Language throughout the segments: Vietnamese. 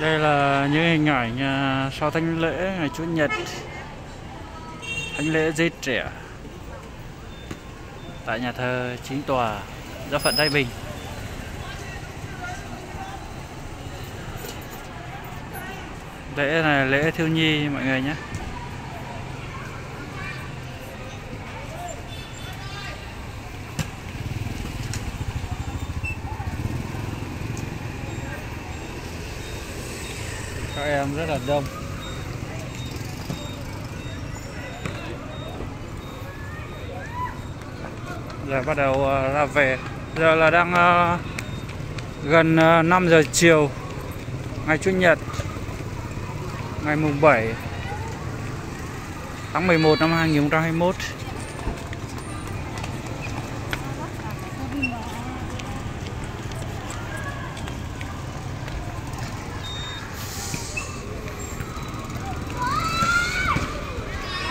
Đây là những hình ảnh à, sau thánh lễ, ngày Chủ nhật, Thánh lễ dây trẻ Tại nhà thờ chính tòa Giáo phận Thái Bình. Lễ này lễ thiếu nhi, mọi người nhé. Các em rất là đông. Giờ bắt đầu à, ra về. Giờ là đang à, gần à, 5 giờ chiều, ngày chủ nhật, ngày mùng 7 tháng 11 năm 2021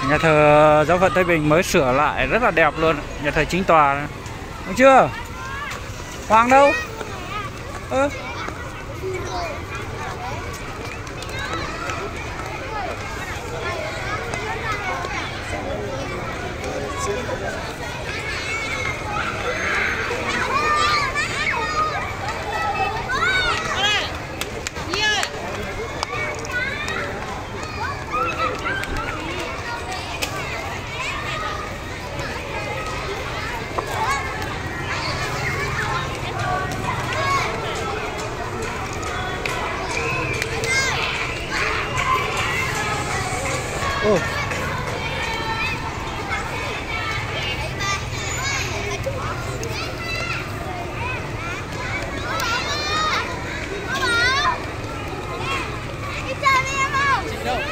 Nhà thờ giáo phận Tây Bình mới sửa lại rất là đẹp luôn Nhà thờ chính tòa. Đúng chưa? Hoàng đâu? Ơ Ừ.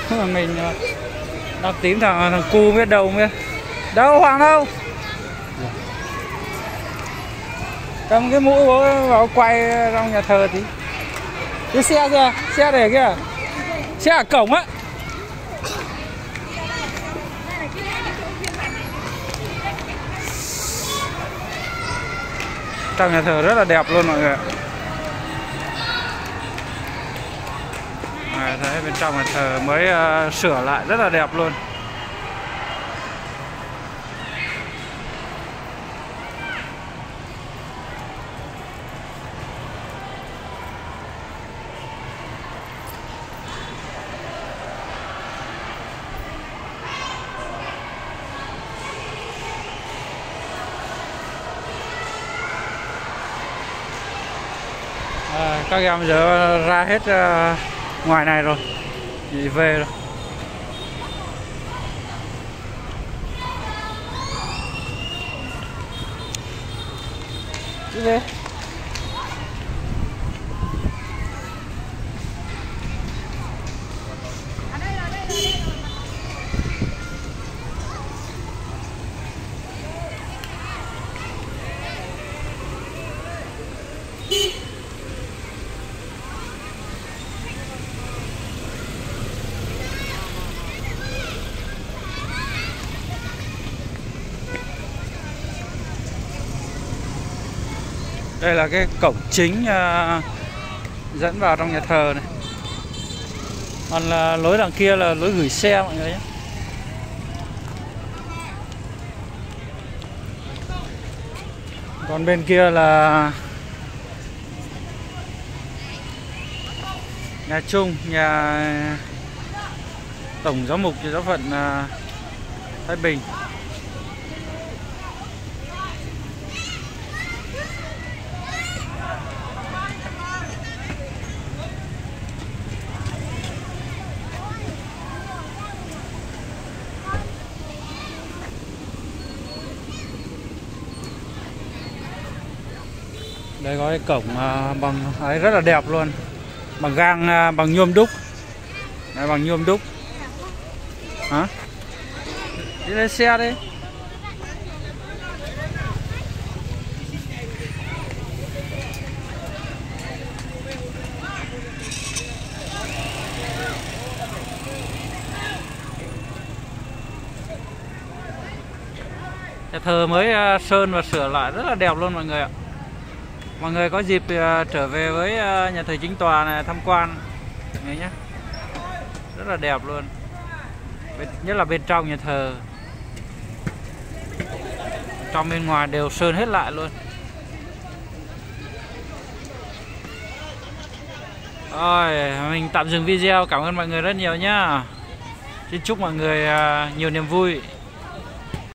Mà mình ờ, đọc tím thằng thằng cu biết đâu biết. Đâu, hoàng đâu? Cầm cái mũ bố vào quay trong nhà thờ tí. Cái xe kìa xe để kìa xe ở cổng á. Trong nhà thờ rất là đẹp luôn mọi người ạ. À, thấy bên trong nhà thờ mới uh, sửa lại rất là đẹp luôn. À, các em giờ ra hết uh, ngoài này rồi thì về rồi. Đi về. Đây là cái cổng chính uh, dẫn vào trong nhà thờ này. Còn là lối đằng kia là lối gửi xe mọi người nhé. Còn bên kia là nhà chung nhà tổng giáo mục giáo phận uh, Thái Bình. Đây có cái cổng à, bằng ấy rất là đẹp luôn. Bằng gang à, bằng nhôm đúc. Đây, bằng nhôm đúc. Hả? Đi lên xe đi. Nhà thờ mới sơn và sửa lại rất là đẹp luôn mọi người ạ mọi người có dịp uh, trở về với uh, nhà thờ chính tòa này tham quan. Người nhé rất là đẹp luôn. Bên, nhất là bên trong nhà thờ. Trong bên ngoài đều sơn hết lại luôn. Rồi mình tạm dừng video. Cảm ơn mọi người rất nhiều nhá. Xin chúc mọi người à, nhiều niềm vui.